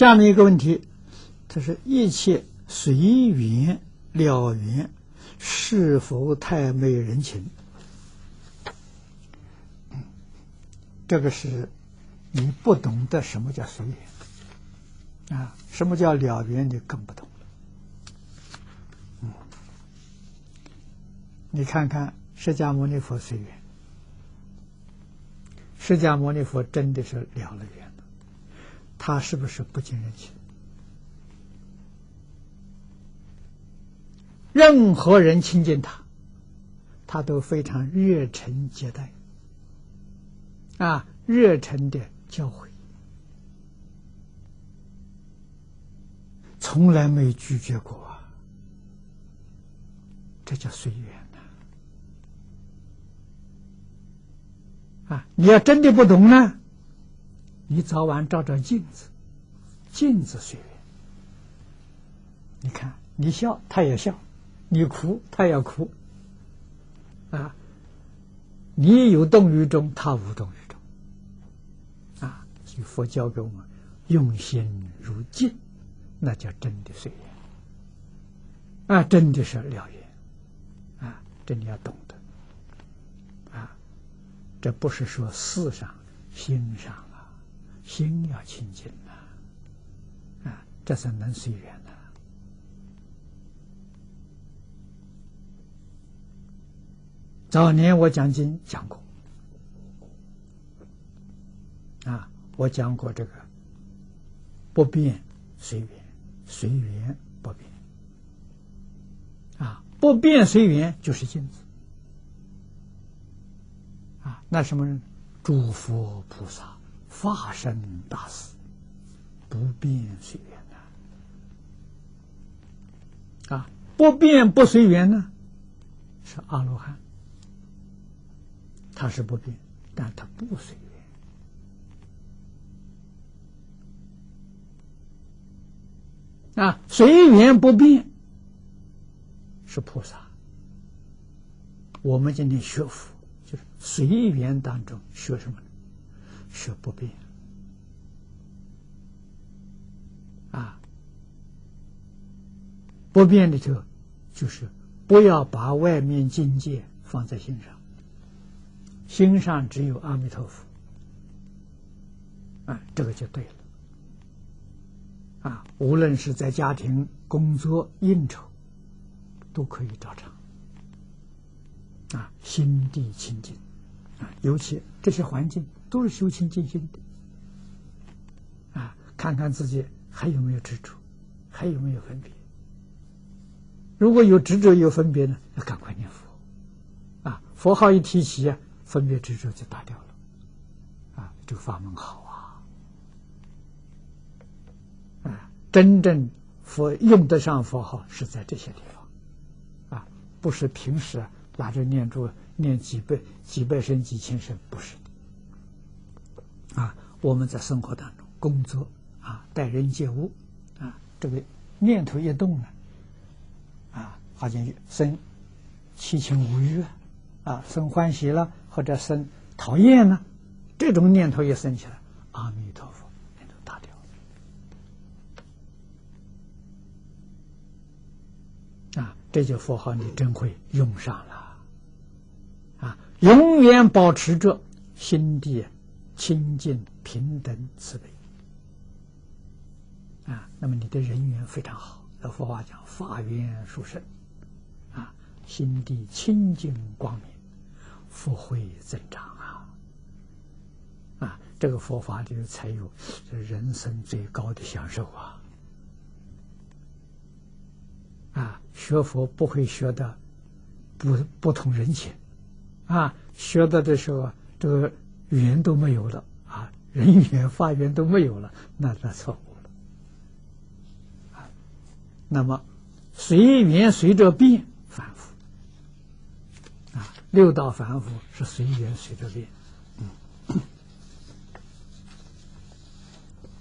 下面一个问题，他是一切随缘了缘，是否太昧人情？这个是你不懂得什么叫随缘啊，什么叫了缘，你更不懂。嗯，你看看释迦牟尼佛随缘，释迦牟尼佛真的是了了缘，他是不是不近人情？任何人亲近他，他都非常热忱接待。啊，热忱的教诲，从来没拒绝过啊！这叫随缘呐！啊，你要真的不懂呢，你早晚照照镜子，镜子随缘。你看，你笑他也笑，你哭他也哭，啊，你有动于衷，他无动于衷。啊，所以佛教给我们用心如镜，那叫真的随缘啊，真的是了缘啊，真的要懂得啊，这不是说事上心上，心要清净呐啊，这才能随缘呐。早年我讲经讲过。啊，我讲过这个不变随缘，随缘不变。啊，不变随缘就是镜子。啊，那什么人？诸佛菩萨化身大事，不变随缘呐。啊，不变不随缘呢，是阿罗汉，他是不变，但他不随缘。啊，随缘不变是菩萨。我们今天学佛，就是随缘当中学什么呢？学不变。啊，不变的就就是不要把外面境界放在心上，心上只有阿弥陀佛。啊，这个就对了。啊，无论是在家庭、工作、应酬，都可以照常。啊，心地清净，啊，尤其这些环境都是修清净心的。啊，看看自己还有没有执着，还有没有分别。如果有执着、有分别呢，要赶快念佛。啊，佛号一提起啊，分别执着就打掉了。啊，这个法门好啊。真正佛用得上佛号是在这些地方，啊，不是平时拿着念珠念几百几百声几千声，不是，啊，我们在生活当中工作啊，待人接物啊，这个念头一动呢，啊，好像生七情五欲啊，生欢喜了或者生讨厌了，这种念头一生起来，阿弥陀佛。这就佛号，你真会用上了，啊！永远保持着心地清净、平等、慈悲，啊！那么你的人缘非常好。那佛法讲法缘殊胜，啊，心地清净光明，福慧增长啊！啊，这个佛法就才有这人生最高的享受啊！啊，学佛不会学的不不通人情，啊，学到的时候这个缘都没有了，啊，人缘法缘都没有了，那那错误了。啊，那么随缘随着变反复，啊，六道反复是随缘随着变。